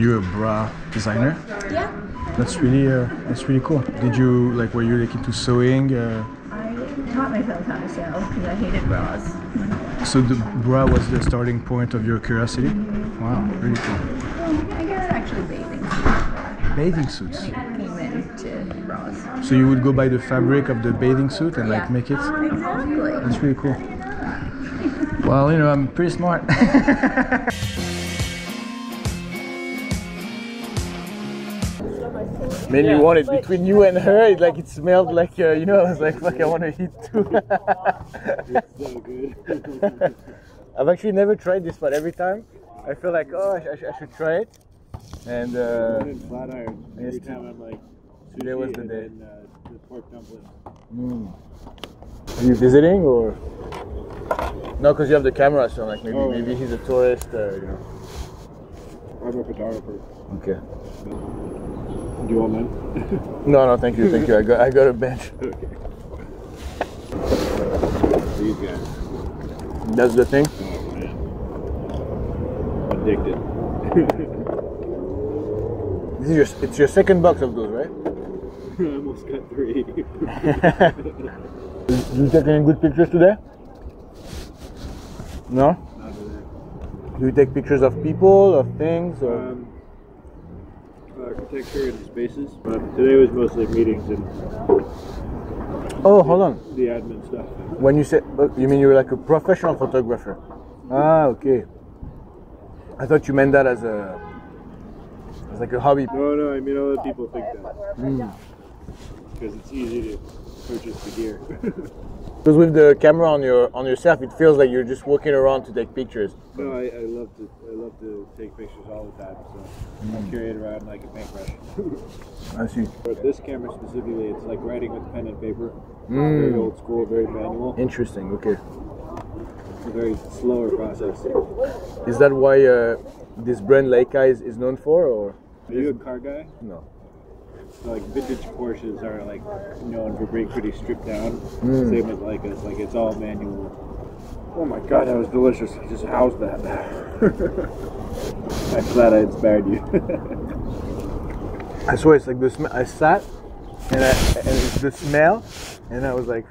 you a bra designer? Yeah. That's really uh, that's really cool. Did you like were you like into sewing? Uh, I taught myself how to sew because I hated bras. so the bra was the starting point of your curiosity. Wow, really cool. Well, I guess actually bathing suits Bathing suits. came into bras. So you would go buy the fabric of the bathing suit and like make it. Exactly. That's really cool. Well, you know, I'm pretty smart. Man, you want it between you and her. It, like it smelled like uh, you know. I was like, fuck, I want to eat too. It's so good. I've actually never tried this, but every time I feel like, oh, I, sh- I should try it. And uh, I'm in Flatiron. Every time I'm like, Today was the day. then, uh, the pork dumplings. mm. are you visiting or? No, because you have the camera, so like maybe Oh, maybe yeah. he's a tourist, uh, you know. I'm a photographer. Okay. Do you want mine? No, no, thank you, thank you. I got I got a bench. okay. These guys. That's the thing. Oh man. Addicted. This is your it's your second box of those, right? I almost got three. Did you take any good pictures today? No. Do you take pictures of people, of things, or? Um, architecture and spaces. But today was mostly meetings and oh, hold on. the admin stuff. When you say, oh, you mean you're like a professional photographer? Ah, okay. I thought you meant that as a, as like a hobby. No, no, I mean, other people think that Mm. Because it's easy to purchase the gear. Because with the camera on your on yourself, it feels like you're just walking around to take pictures. no, I, I love to I love to take pictures all the time, so I carry it around like a paintbrush. I see. but this camera specifically, it's like writing with pen and paper. Very Mm. old school, very manual. Interesting. Okay. It's a very slower process. Is that why uh, this brand Leica is, is known for, or Are you a car guy? no? So, like vintage Porsches are like known for being pretty stripped down. Mm. Same as like us, like it's all manual. Oh my god, that was delicious. I just housed that. I'm glad I inspired you. I swear it's like this. I sat and, I, and it's the smell, and I was like,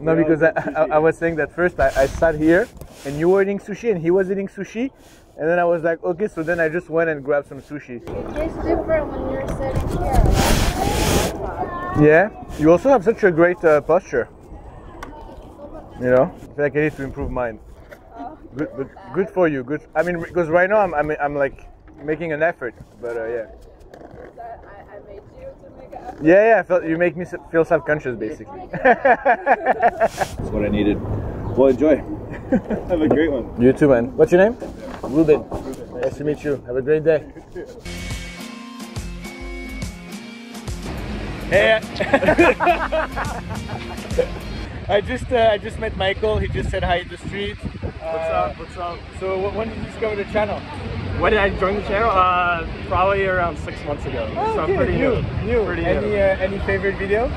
no, because I, I, I was saying that first. I, I sat here, and you were eating sushi, and he was eating sushi, and then I was like, okay, so then I just went and grabbed some sushi. It's different when you're sitting here. Yeah, you also have such a great uh, posture. You know, I feel like I need to improve mine. Good, but good for you. Good. I mean, because right now I'm, I'm, I'm like making an effort, but uh, yeah. I, I made you to make it. Yeah, yeah. I felt you make me feel self-conscious, basically. That's what I needed. Well, enjoy. Have a great one. you too, man. What's your name? Ruben. Nice to meet you. Have a great day. Hey. I just uh, I just met Michael. He just said hi in the street. What's up? What's up? So when did you discover the channel? When did I join the channel? Uh, probably around six months ago. so I'm pretty new. new. Pretty any new. Uh, any favorite video?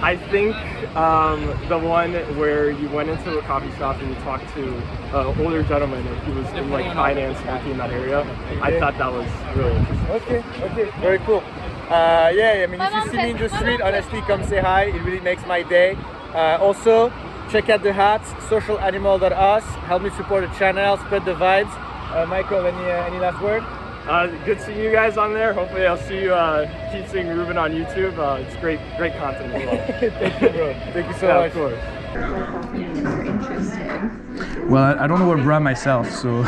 I think um, the one where you went into a coffee shop and you talked to an older gentleman and he was in like finance working in that area. I thought that was really interesting. Okay, okay, very cool. Uh, yeah, I mean, if you see me in the street, honestly, come say hi. It really makes my day. Uh, also, check out the hats, socialanimal.us. Help me support the channel, spread the vibes. Uh, Michael, any uh, any last word? Uh, good seeing you guys on there. Hopefully, I'll see you. Uh, keep seeing Ruben on YouTube. Uh, it's great, great content as well. Thank you, bro. Thank you so yeah, much. of course. If. Well, I, I don't know what bra myself, so